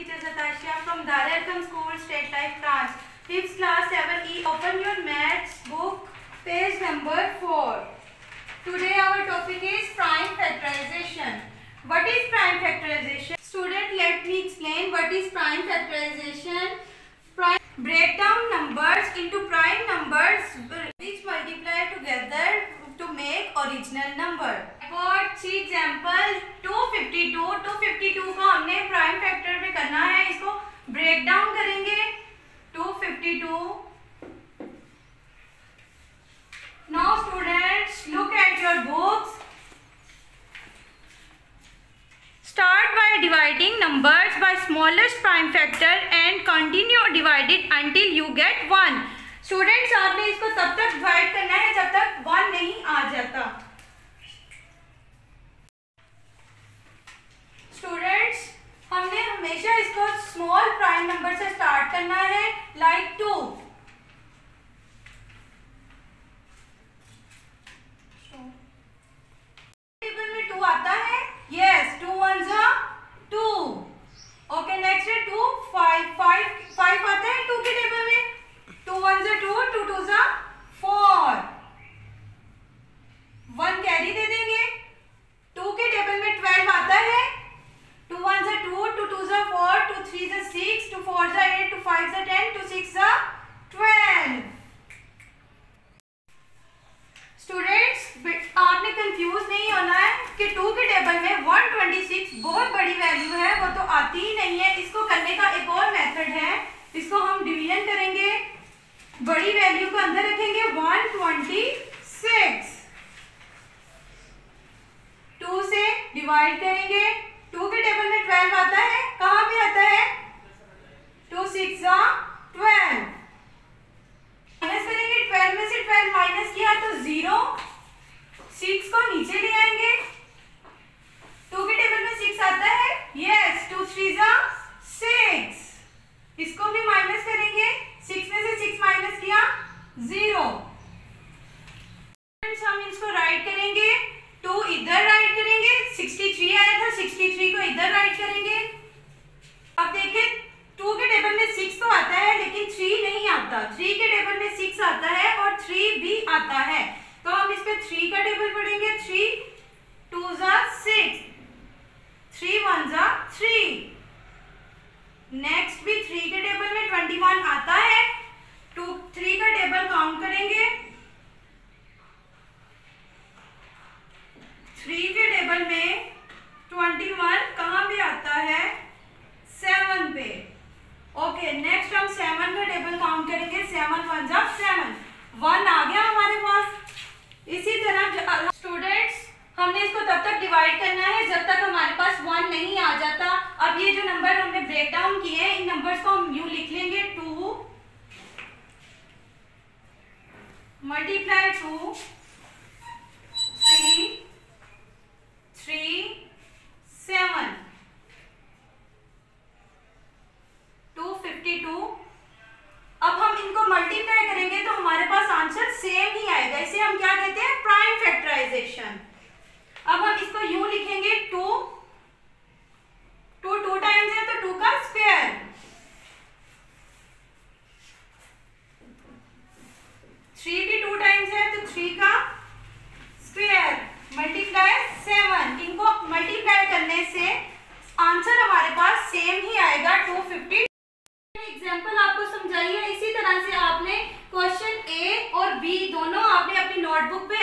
teacher Zatasha from Darelkham School, State Life Branch. 5th class 7E. Open your maths book, page number 4. Today our topic is prime factorization. What is prime factorization? Student, let me explain what is prime factorization. Prime break down numbers into prime numbers which multiply together to make original number. Smallest prime factor and continue divide it until you get one. Students आपने इसको तब तक divide करना है जब तक one नहीं आ जाता स्टूडेंट्स हमने हमेशा इसको स्मॉल प्राइम नंबर से स्टार्ट करना है लाइक टू टेबल में टू आता है यस टू वन जा टू ओके नेक्स्ट है टू फाइव फाइव फाइव आता है टू के टेबल में टू वन जा टू टू टू जा फोर वन कैरी दे देंगे टू के टेबल में ट्वेल्व आता है टू वन जा टू टू टू जा फोर टू थ्री जा सिक्स टू फोर जा एट टू फाइव जा टेन टू सिक्स जा ट्वेल्व स्टूडेंट्स आपने कंफ्यूज नहीं होना है कि टू के टेबल में 126 बहुत बड़ी वैल्यू है, वो तो आती ही नहीं है। इसको करने का एक और मेथड है। इसको हम डिवीज़न करेंगे। बड़ी वैल्यू को अंदर रखेंगे। 126 टू से डिवाइड करेंगे। टू के टेबल में 12 आता है। कहाँ पे आता है? टू सिक्स ट्वेल्व माइनस करेंगे। 12 में से 12 माइनस किया तो ज़ीरो सिक्स को नीचे ले आएँगे टू के टेबल में सिक्स आता है यस टू थ्री जा सिक्स इसको भी माइनस करेंगे सिक्स में से सिक्स माइनस किया ज़ीरो हम इसको राइट करेंगे टू इधर राइट करेंगे सिक्सटी थ्री आया था सिक्सटी थ्री को इधर राइट करेंगे अब देखें टू के टेबल में सिक्स तो आता है, लेकिन थ्री नहीं आता। थ्री के टेबल में सिक्स आता है और थ्री भी आता है। तो हम इस पे थ्री का टेबल पढ़ेंगे। थ्री टू जा सिक्स थ्री वन जा थ्री नेक्स्ट भी थ्री के टेबल में ट्वेंटी वन आता है। टू थ्री का टेबल काउंट करेंगे। थ्री के टेबल में ट्वेंटी वन कहाँ पे आता है सेवन पे ओके नेक्स्ट हम सेवन का टेबल काउंट करेंगे. सेवन वन जा सेवन वन आ गया हमारे पास. इसी तरह स्टूडेंट्स हमने इसको तब तक डिवाइड करना है जब तक हमारे पास वन नहीं आ जाता. अब ये जो नंबर हमने ब्रेक डाउन किए हैं, इन नंबर्स को हम यू लिख लेंगे. Two multiply two three three seven two fifty two अब हम इनको मल्टीप्लाई करेंगे तो हमारे पास आंसर सेम ही आएगा इसे हम क्या कहते हैं प्राइम फैक्टराइजेशन अब हम इसको यू लिखेंगे टू टू टू टाइम्स है तो टू का स्क्वायर थ्री भी टू टाइम्स है तो थ्री का स्क्वायर मल्टीप्लाई सेवन इनको मल्टीप्लाई करने से आंसर हमारे पास सेम ही आएगा टू फिफ्टी एग्ज़ाम्पल आपको समझाई है, इसी तरह से आपने क्वेश्चन ए और बी दोनों आपने अपनी नोटबुक पे